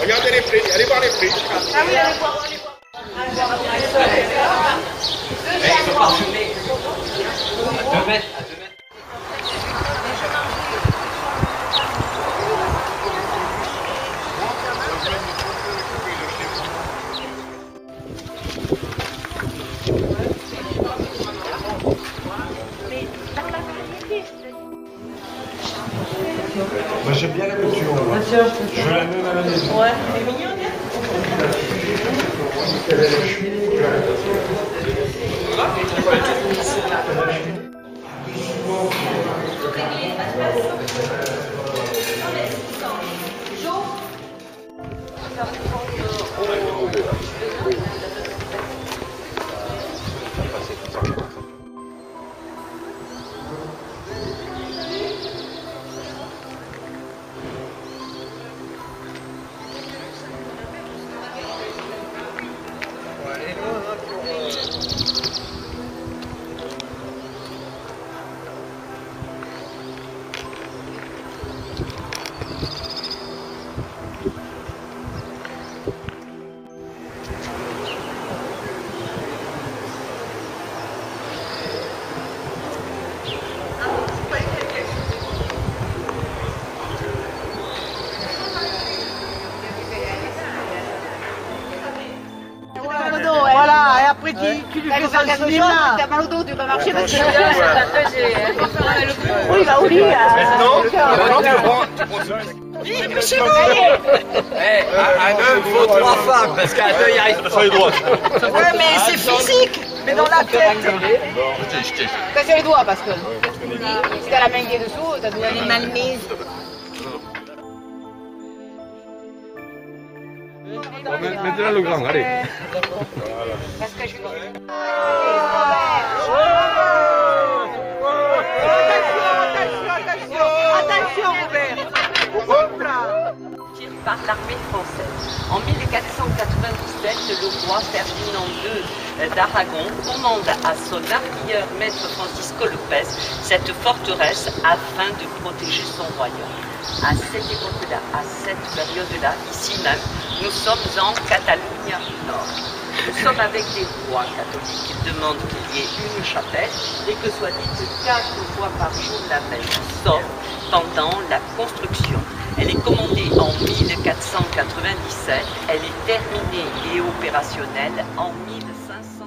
Regardez les prix, allez voir les moi. Je veux la à la. Ouais, c'est mignon, hein Voilà, tu, tu lui fais ça le cinéma. T'as mal au dos, tu vas marcher parce que Oui, bah oui. Maintenant, maintenant tu prends, Eh, à, deux, il faut trois femmes, parce qu'à deux, il arrive pas. Ouais, mais c'est physique. Mais dans la tête. Cassez les doigts parce que si t'as la main qui est dessous, t'as doigt les mal mise. Mettez-la le grand, allez. Suis Attention, attention, Robert. Par l'armée française. En 1497, le roi Ferdinand II d'Aragon commande à son artilleur maître Francisco Lopez cette forteresse afin de protéger son royaume. À cette époque-là, à cette période-là, ici même, nous sommes en Catalogne Nord. Nous sommes avec des rois catholiques qui demandent qu'il y ait une chapelle et que soit dite quatre fois par jour la messe, sauf pendant la construction. Elle est commandée en 1497, elle est terminée et opérationnelle en 1500.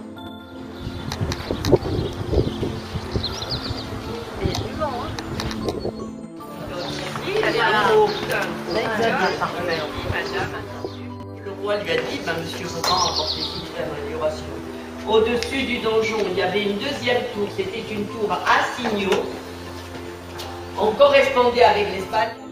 Le roi lui a dit, ben, monsieur Laurent a apporté une amélioration. Au-dessus du donjon, il y avait une deuxième tour, c'était une tour à signaux. On correspondait avec l'Espagne.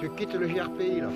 Tu quittes le GRPI là.